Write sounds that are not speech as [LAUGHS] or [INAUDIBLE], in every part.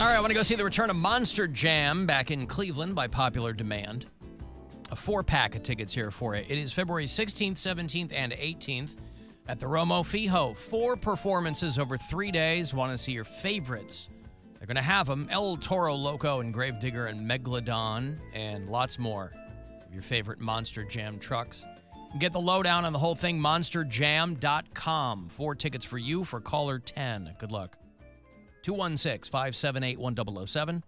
All right, I want to go see the return of Monster Jam back in Cleveland by popular demand. A four pack of tickets here for it. It is February 16th, 17th, and 18th at the Romo Fijo. Four performances over three days. Want to see your favorites? They're going to have them El Toro Loco and Gravedigger and Megalodon and lots more of your favorite Monster Jam trucks. Get the lowdown on the whole thing, monsterjam.com. Four tickets for you for caller 10. Good luck. 216 578 1007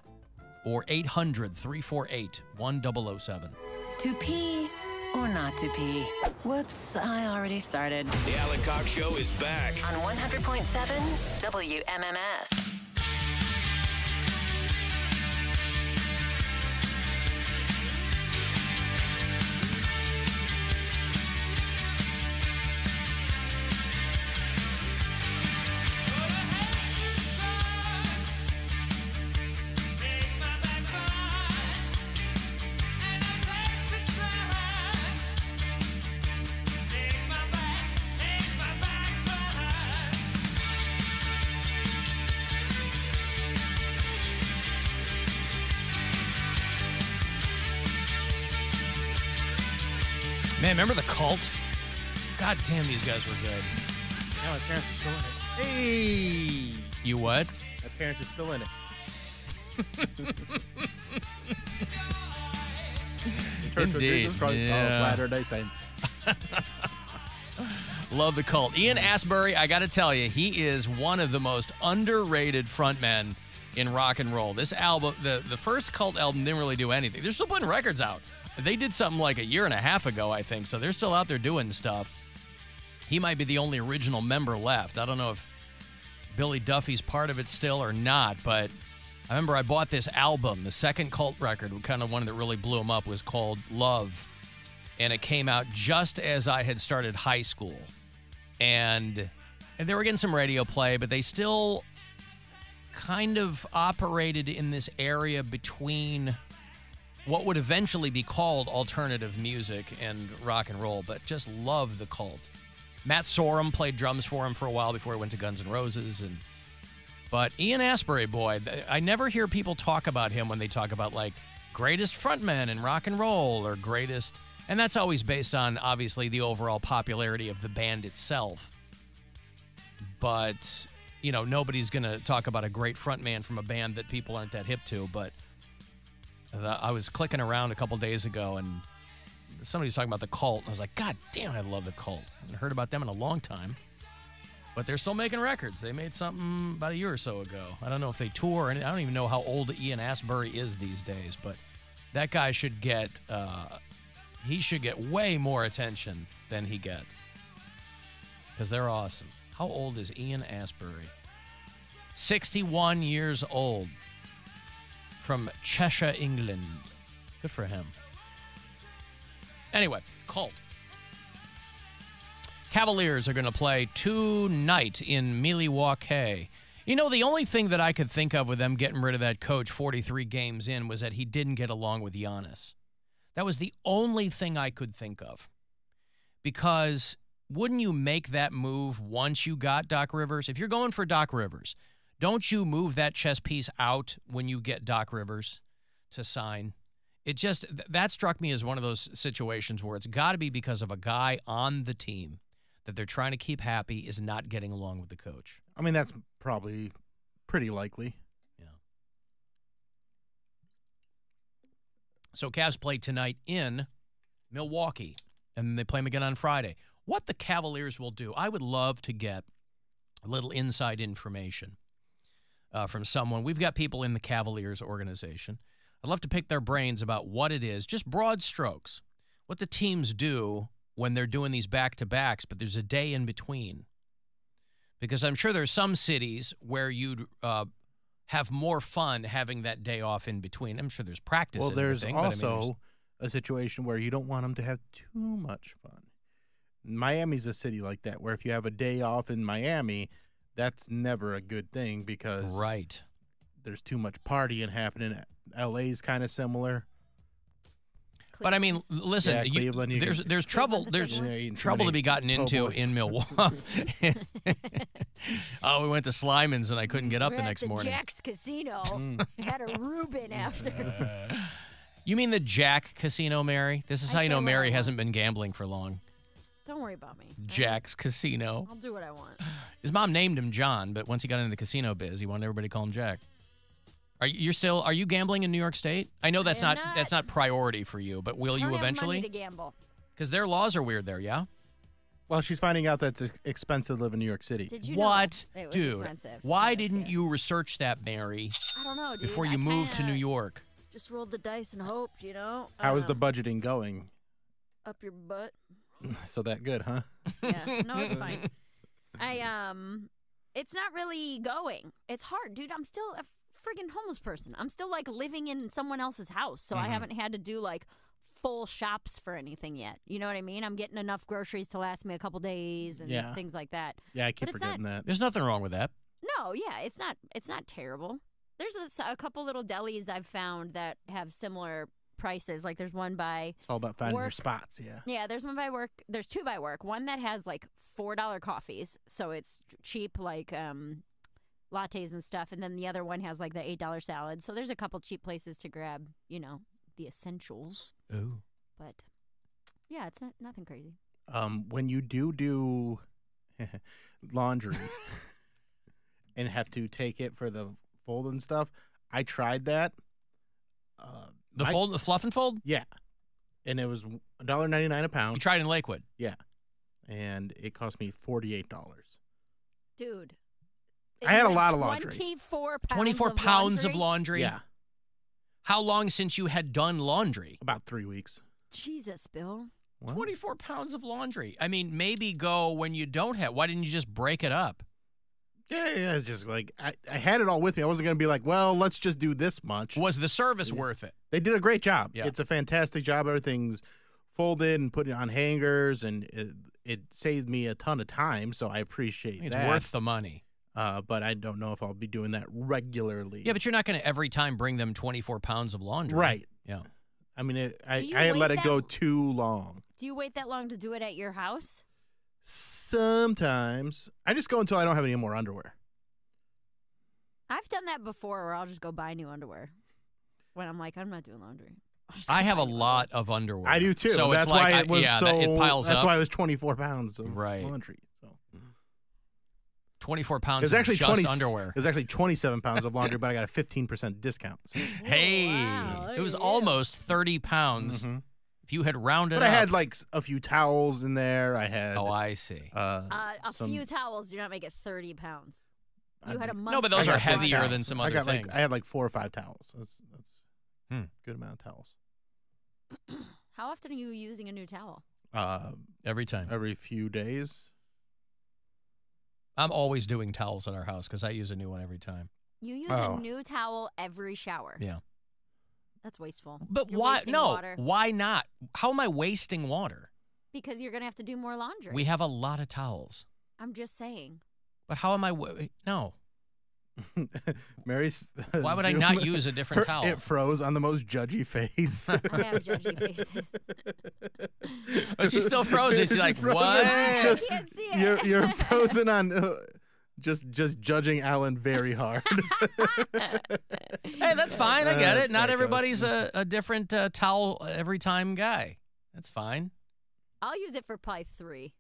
or 800 348 1007. To pee or not to pee? Whoops, I already started. The Alan Cox Show is back. On 100.7 WMMS. Man, remember the cult? God damn, these guys were good. Yeah, my parents are still in it. Hey! You what? My parents are still in it. [LAUGHS] Church of Indeed, Jesus Christ yeah. of Latter-day Saints. [LAUGHS] Love the cult. Ian Astbury, I got to tell you, he is one of the most underrated frontmen in rock and roll. This album, the, the first cult album, didn't really do anything. They're still putting records out. They did something like a year and a half ago, I think, so they're still out there doing stuff. He might be the only original member left. I don't know if Billy Duffy's part of it still or not, but I remember I bought this album. The second cult record, kind of one that really blew him up, was called Love. And it came out just as I had started high school. And, and they were getting some radio play, but they still kind of operated in this area between what would eventually be called alternative music and rock and roll, but just love the cult. Matt Sorum played drums for him for a while before he went to Guns N' Roses, and but Ian Astbury, boy, I never hear people talk about him when they talk about like greatest frontman in rock and roll or greatest, and that's always based on obviously the overall popularity of the band itself. But you know, nobody's gonna talk about a great frontman from a band that people aren't that hip to, but. I was clicking around a couple days ago and somebody was talking about the cult. And I was like, God damn, I love the cult. I haven't heard about them in a long time. But they're still making records. They made something about a year or so ago. I don't know if they tour. And I don't even know how old Ian Astbury is these days. But that guy should get, uh, he should get way more attention than he gets. Because they're awesome. How old is Ian Astbury? 61 years old from Cheshire, England. Good for him. Anyway, cult. Cavaliers are going to play tonight in Milwaukee. You know, the only thing that I could think of with them getting rid of that coach 43 games in was that he didn't get along with Giannis. That was the only thing I could think of. Because wouldn't you make that move once you got Doc Rivers? If you're going for Doc Rivers, don't you move that chess piece out when you get Doc Rivers to sign? It just that struck me as one of those situations where it's got to be because of a guy on the team that they're trying to keep happy is not getting along with the coach. I mean, that's probably pretty likely. Yeah. So Cavs play tonight in Milwaukee, and then they play them again on Friday. What the Cavaliers will do, I would love to get a little inside information uh, from someone. We've got people in the Cavaliers organization. I'd love to pick their brains about what it is, just broad strokes, what the teams do when they're doing these back to backs, but there's a day in between. Because I'm sure there's some cities where you'd uh, have more fun having that day off in between. I'm sure there's practice. Well, there's everything, but I mean, also there's- a situation where you don't want them to have too much fun. Miami's a city like that, where if you have a day off in Miami, that's never a good thing because right. there's too much partying happening. LA's kind of similar. But I mean, listen, Yeah, you- you there's can- there's trouble Cleveland's a big there's. Yeah, trouble to be gotten into boys. in [LAUGHS] Milwaukee. oh, we went to Slyman's and I couldn't get up We're the at next the morning. Jack's Casino. Mm. Had a Reuben [LAUGHS] after. You mean the Jack Casino, Mary? This is I how you know say what I Mary want. hasn't been gambling for long. Don't worry about me. Jack's Casino. I'll do what I want. His mom named him John, but once he got into the casino biz, he wanted everybody to call him Jack. Are you you're still are you gambling in New York State? I know that's am not, not. that's not priority for you, but will I you don't have money eventually? to gamble. Because their laws are weird there, yeah. Well, she's finding out that it's expensive to live in New York City. Did you know what, it was dude? expensive? Why Yeah, didn't yeah. you research that, Mary, I don't know, dude. before I you moved to New kinda York? Just rolled the dice and hoped, you know. I How don't is the know. budgeting going? up your butt? [LAUGHS] So that good, huh? Yeah, [LAUGHS] no, it's fine. [LAUGHS] I um, it's not really going. It's hard, dude. I'm still a friggin' homeless person. I'm still like living in someone else's house, so I Mhm. haven't had to do like full shops for anything yet. You know what I mean? I'm getting enough groceries to last me a couple days and Yeah. things like that. Yeah, I keep But it's not- forgetting that. There's nothing wrong with that. No, yeah, it's not. It's not terrible. There's a, s- a couple little delis I've found that have similar prices. Like there's one by It's all about finding your spots. Yeah. yeah, there's one by work. There's two by work. One that has like four dollar coffees, so it's cheap, like um, lattes and stuff. And then the other one has like the eight dollar salad. So there's a couple cheap places to grab, you know, the essentials. Ooh. But yeah, it's not nothing crazy. Um, when you do do [LAUGHS] laundry [LAUGHS] and have to take it for the fold and stuff, I tried that. Uh, The my- fold, the fluff and fold. Yeah, and it was $1.99 a pound. You pound, tried in Lakewood. Yeah, and it cost me forty-eight dollars. Dude. I had a You lot of laundry. Twenty-four pounds. Twenty-four of pounds laundry? of laundry. Yeah, How long since you had done laundry? about three weeks. Jesus, Bill. What? 24 pounds of laundry. I mean, maybe go when you don't have. Why didn't you just break it up? Yeah, yeah, it's just like I, I had it all with me. I wasn't gonna be like, well, let's just do this much. Was the service Yeah. worth it? They did a great job. Yeah. It's a fantastic job. Everything's folded and put on hangers, and it, it saved me a ton of time. So I appreciate It's that. It's worth the money. Uh, but I don't know if I'll be doing that regularly. Yeah, but you're not going to every time bring them 24 pounds of laundry. right. Yeah. I mean, it, I I let wait it go too long. Do you wait that long to do it at your house? Sometimes I just go until I don't have any more underwear. I've done that before where I'll just go buy new underwear when I'm like, I'm not doing laundry. [LAUGHS] I'll just go I have a lot of underwear. I do too. So that's it's like, why it was yeah, so. it piles that's up. why it was 24 pounds of Right. laundry. So 24 pounds it's of actually just 20 underwear. It's actually 27 pounds of laundry, but I got a [LAUGHS] 15% discount. So. Hey, wow, it was at almost 30 pounds. Mhm. If you had rounded But I up. had like a few towels in there. I had oh, I see. uh, Uh, a some- few towels do not make it 30 pounds. I You had a mean- month. No, but I those are got four heavier than towels. some I other got things. like I had like four or five towels. That's that's Hmm. a good amount of towels. [CLEARS THROAT] How often are you using a new towel? Uh, Every time. every few days. I'm always doing towels at our house because I use a new one every time. You use Oh. a new towel every shower. Yeah. That's wasteful. But You're why? No. water Why not? How am I wasting water? because you're gonna have to do more laundry. We have a lot of towels. I'm just saying. But how am I? wa- No. [LAUGHS] Mary's. Why would I Zoom- not use a different her- towel? It froze on the most judgy face. [LAUGHS] I have judgy faces. [LAUGHS] Oh, she's still frozen. She's like, frozen. "What?" I Just- can't see it. you're you're frozen on. Uh, just just judging Alan very [LAUGHS] hard. Hey, that's fine. I get Uh, it. Not there it goes. everybody's a, a different uh, towel every time guy. That's fine. I'll use it for probably three.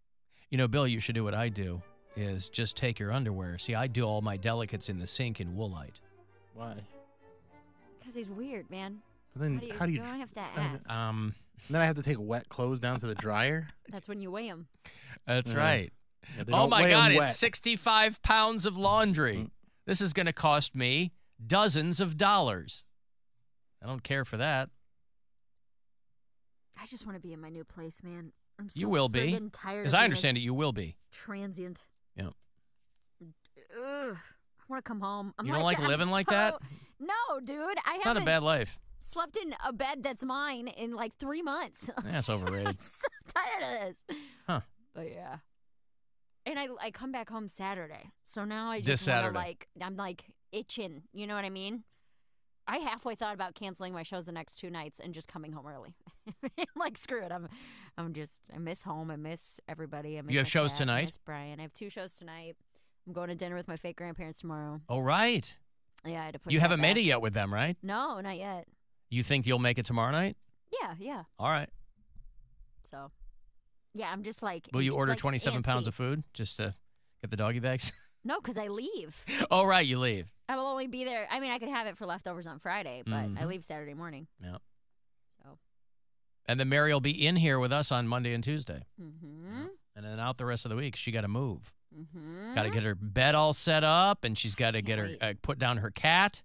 You know, Bill, you should do what I do is just take your underwear. See, I do all my delicates in the sink in Woolite. Why? Because he's weird, man. But then How do you, how do you? don't have to uh, ask. Um, Then I have to take wet clothes down to the dryer. That's when you weigh them. that's Yeah. right. Yeah, Oh my God, it's 65 pounds of laundry. Mm. This is going to cost me dozens of dollars. I don't care for that. I just want to be in my new place, man. I'm so You will be. friggin' tired. As I being a understand it, you will be. transient. Yeah. Ugh, I want to come home. I'm You don't like I'm living like that? No, dude. I It's not haven't a bad life. slept in a bed that's mine in like three months. That's [LAUGHS] overrated. I'm overrated. so tired of this. Huh. But yeah. And I I come back home Saturday, so now I just This wanna, Saturday. like I'm like itching. You know what I mean? I halfway thought about canceling my shows the next two nights and just coming home early. [LAUGHS] like screw it. I'm I'm just I miss home. I miss everybody. I miss You have my shows cat, I tonight? miss Brian. I have two shows tonight. I'm going to dinner with my fake grandparents tomorrow. Oh, right. Yeah, I had to push You that haven't made back. it yet with them, right? No, not yet. You think you'll make it tomorrow night? Yeah, yeah. All right. So, yeah, I'm just like. Will you order like 27 pounds of food just to get the doggy bags? [LAUGHS] No, because I leave. oh, right. You leave. I will only be there. I mean, I could have it for leftovers on Friday, but I Mhm. leave Saturday morning. Yeah. So, And then Mary will be in here with us on Monday and Tuesday. mm-hmm. And then out the rest of the week. She got to move. Mm-hmm. Got to get her bed all set up, and she's got to get her uh, put down her cat.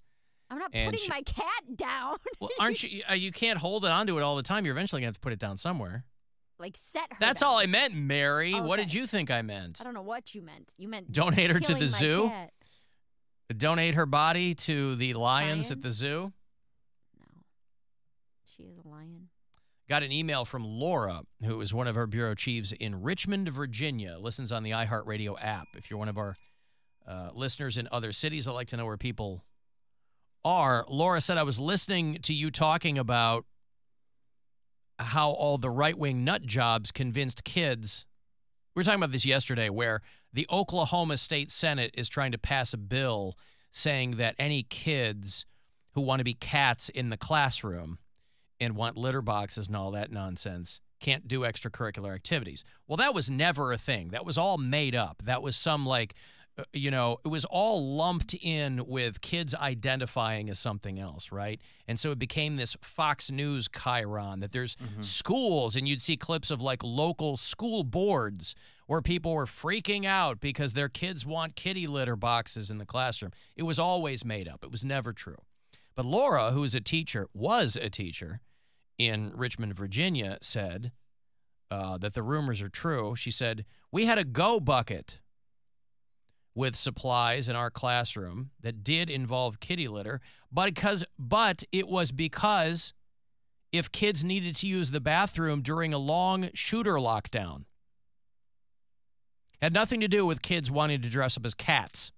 I'm not putting she- my cat [LAUGHS] down. Well, aren't you? Uh, you can't hold it onto it all the time. You're eventually gonna have to put it down somewhere. Like set her. That's down. all I meant, Mary. What did you think I meant? I don't know what you meant. You meant Donate her to the zoo? cat. Donate her body to the lions at the zoo. No, she is a lion. Got an email from Laura, who is one of our bureau chiefs in Richmond, Virginia. Listens on the iHeartRadio app. If you're one of our uh, listeners in other cities, I'd like to know where people are. Laura said, I was listening to you talking about how all the right wing nut jobs convinced kids. We were talking about this yesterday, where the Oklahoma State Senate is trying to pass a bill saying that any kids who want to be cats in the classroom and want litter boxes and all that nonsense can't do extracurricular activities. Well, that was never a thing. That was all made up. That was some like, you know, it was all lumped in with kids identifying as something else, right? And so it became this Fox News chyron that there's schools, and you'd see clips of like local school boards where people were freaking out because their kids want kitty litter boxes in the classroom. It was always made up, it was never true. But Laura, who is a teacher, was a teacher in Richmond, Virginia, said uh, that the rumors are true. She said, We had a go bucket with supplies in our classroom that did involve kitty litter, but because but it was because if kids needed to use the bathroom during a long shooter lockdown. Had nothing to do with kids wanting to dress up as cats.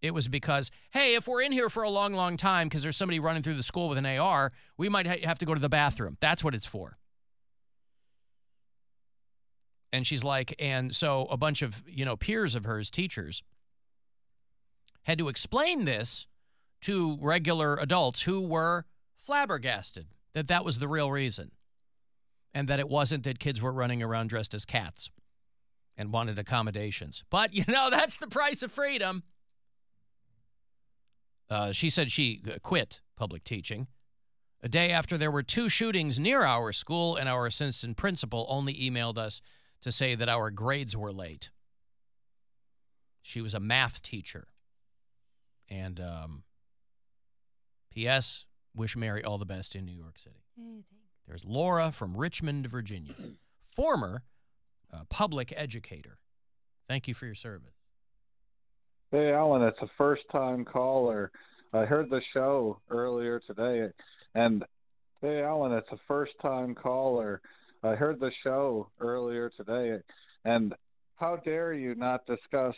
It was because, hey, if we're in here for a long, long time because there's somebody running through the school with an AR, we might ha- have to go to the bathroom. That's what it's for. And she's like, and so a bunch of, you know, peers of hers, teachers, had to explain this to regular adults who were flabbergasted that that was the real reason and that it wasn't that kids were running around dressed as cats and wanted accommodations. But, [LAUGHS] you know, that's the price of freedom. Uh, she said she uh, quit public teaching a day after there were two shootings near our school, and our assistant principal only emailed us to say that our grades were late. She was a math teacher. And um, P.S. Wish Mary all the best in New York City. There's Laura from Richmond, Virginia, [CLEARS THROAT] former uh, public educator. Thank you for your service. Hey, Alan, it's a first time caller. I heard the show earlier today, and hey, Alan, it's a first time caller. I heard the show earlier today, and how dare you not discuss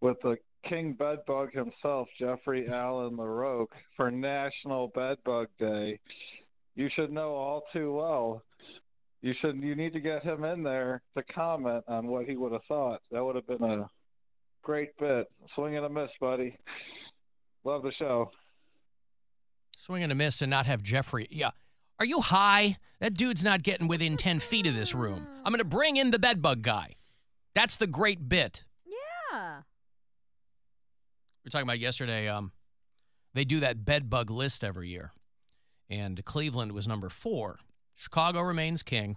with the King Bedbug himself, Jeffrey Allen LaRoque, for National Bedbug Day? You should know all too well. You should. You need to get him in there to comment on what he would have thought. That would have been a great bit. Swing and a miss, buddy. Love the show. Swing and a miss and not have Jeffrey. Yeah. Are you high? That dude's not getting within 10 feet of this room. I'm going to bring in the bedbug guy. That's the great bit. Yeah. We are talking about yesterday. Um, they do that bedbug list every year, and Cleveland was number four. Chicago remains king,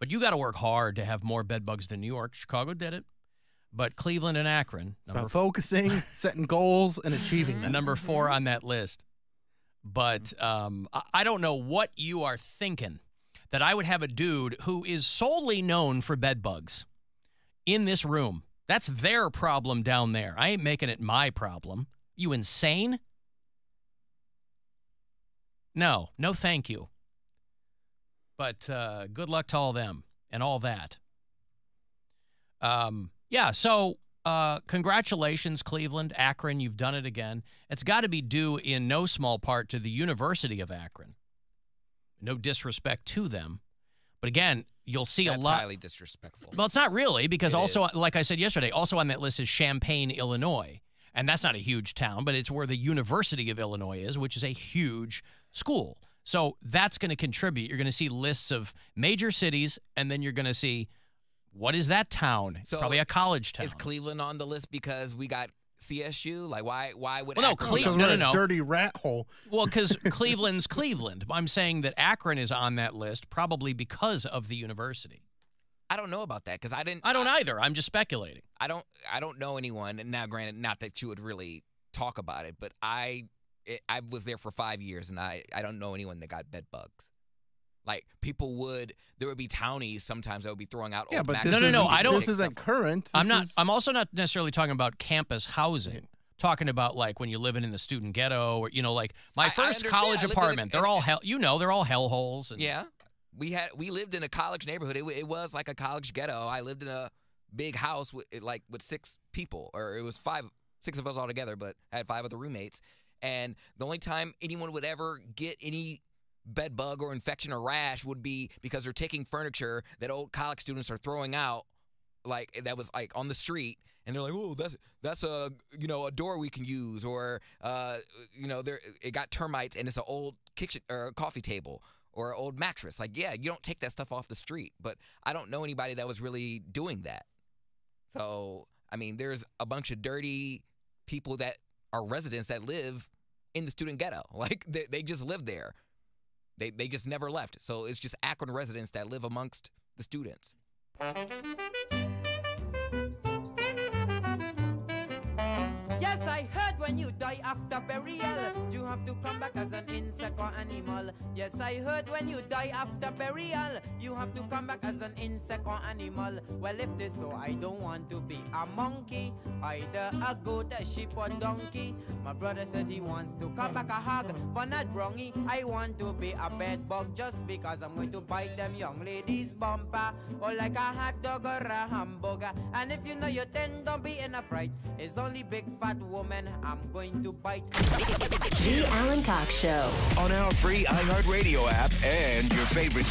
but you got to work hard to have more bedbugs than New York. Chicago did it, but Cleveland and Akron number About focusing, [LAUGHS] setting goals, and achieving them. number four on that list. But um, I- I don't know what you are thinking that I would have a dude who is solely known for bed bugs in this room. That's their problem down there. I ain't making it my problem. You insane? No, no, thank you. But uh, good luck to all them and all that. Um, yeah, so uh, congratulations, Cleveland, Akron. You've done it again. It's got to be due in no small part to the University of Akron. No disrespect to them. But again, you'll see That's a lot. highly disrespectful. Well, it's not really because It also, is. like I said yesterday, also on that list is Champaign, Illinois. And that's not a huge town, but it's where the University of Illinois is, which is a huge school. So that's going to contribute. You're going to see lists of major cities, and then you're going to see what is that town? It's So, probably a college town. Is Cleveland on the list because we got CSU? Like, why? Why would? Well, no, Akron Cle- be Because no, we're no, a no. dirty rat hole. Well, because [LAUGHS] Cleveland's Cleveland. I'm saying that Akron is on that list probably because of the university. I don't know about that because I didn't. I don't either. I'm just speculating. I don't. I don't know anyone. And now, granted, not that you would really talk about it, but I, it, I was there for five years, and I, I don't know anyone that got bed bugs. Like people would, there would be townies sometimes that would be throwing out. Yeah, old but this No, no, no, I don't- This isn't current. I'm not. is- I'm also not necessarily talking about campus housing. Talking about like when you're living in the student ghetto, or you know, like my I- I first understand. college I lived the- apartment. they're and- all hell. You know, they're all hellholes. And, Yeah, we had we lived in a college neighborhood. It, it was like a college ghetto. I lived in a big house with like with six people, or it was five, six of us all together, but I had five other roommates. And the only time anyone would ever get any bed bug or infection or rash would be because they're taking furniture that old college students are throwing out, like that was like on the street. And they're like, "Oh, that's that's a you know a door we can use," or uh, you know, there it got termites and it's an old kitchen or coffee table or old mattress. Like, yeah, you don't take that stuff off the street. But I don't know anybody that was really doing that. So, I mean, there's a bunch of dirty people that are residents that live in the student ghetto. [LAUGHS] Like, they, they just live there. They, they just never left. So it's just Akron residents that live amongst the students. When you die after burial, you have to come back as an insect or animal. Yes, I heard when you die after burial, you have to come back as an insect or animal. Well, if this so, I don't want to be a monkey, either a goat, a sheep, or donkey. My brother said he wants to come back a hog, but not wrongy. I want to be a bed bug just because I'm going to bite them young ladies' bumper, or like a hot dog or a hamburger. And if you know you're ten, don't be in a fright. It's only big fat woman I'm going to bite. The Alan Cox Show. On our free iHeartRadio app and your favorite